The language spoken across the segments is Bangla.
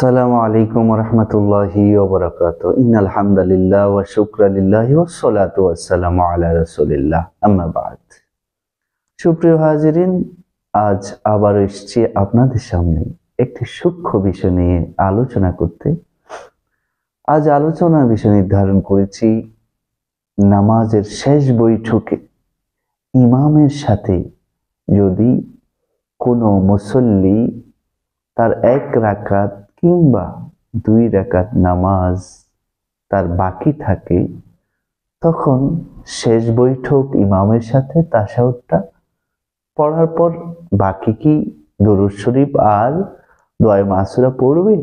আসসালামু আলাইকুম রহমতুল্লাহি ওবরাকাত। ইন্নাল হামদালিল্লাহ ওয়া শুকরা লিল্লাহি ওয়া সলাতু ওয়াসসালামু আলা রাসূলিল্লাহ। আম্মা বাদ। সুপ্রিয় হাজিরিন, আজ আবার এসেছি আপনাদের সামনে একটি সূক্ষ্ম বিষয় নিয়ে আলোচনা করতে। আজ আলোচনার বিষয় নির্ধারণ করেছি নামাজের শেষ বৈঠকে। ইমামের সাথে যদি কোনো মুসল্লি তার এক রাকাত কিংবা দুই রাকাত নামাজ তার বাকি থাকে, তখন শেষ বৈঠক ইমামের সাথে তাসাউদটা পড়ার পর বাকি কি দরুদ শরীফ আর দয় মাসুরা পড়বে?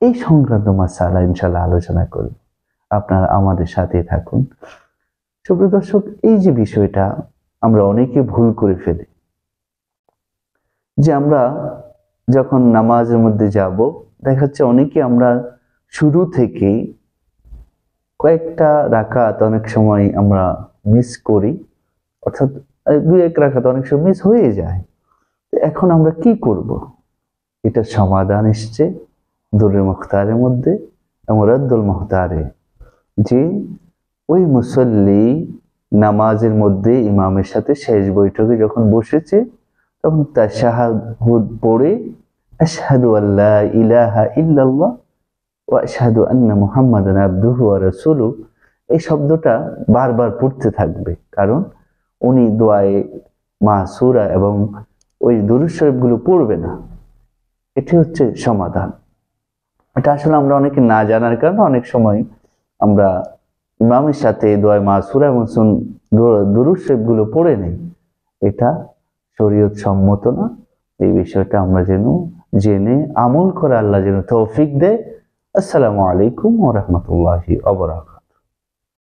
এই সংক্রান্ত মাসালা ইনশাল্লাহ আলোচনা করব। আপনারা আমাদের সাথে থাকুন। সুপ্রিয় দর্শক, এই যে বিষয়টা আমরা অনেকে ভুল করে ফেলি। যে আমরা যখন নামাজের মধ্যে যাব দেখা যাচ্ছে অনেকে আমরা শুরু থেকে কয়েকটা রাকাত অনেক সময় আমরা মিস করি। অর্থাৎ দুই এক রাকাত অনেক সময় মিস হয়ে যায়। এখন আমরা কি করব? এটা সমাধান এসছে দুরের মুখতারের মধ্যে এবং রদ্দুল মুখতারে যে ওই মুসল্লি নামাজের মধ্যে ইমামের সাথে শেষ বৈঠকে যখন বসেছে, তখন তার শাহাদুদ পড়ে আশহাদু আল্লাহ ইলাহা ইল্লাল্লাহ ও আশহাদু আন্না মুহাম্মাদান আবদুহু ওয়া রাসূলু এই শব্দটা বারবার পড়তে থাকবে। কারণ উনি দোয়ায়ে মাসুরা এবং ওই দুরুদ পড়বে না। এটি হচ্ছে সমাধান। এটা আসলে আমরা অনেকে না জানার কারণে অনেক সময় আমরা ইমামের সাথে দোয়ায় মাসুরা এবং দুরুদ শরীফগুলো পড়ে নেই। এটা শরীয়ত সম্মত না। এই বিষয়টা আমরা যেন জেনে আমল করে আল্লাহ যেন তৌফিক দেয়। আসসালামু আলাইকুম ওরহমতুল্লাহি অবরাকাত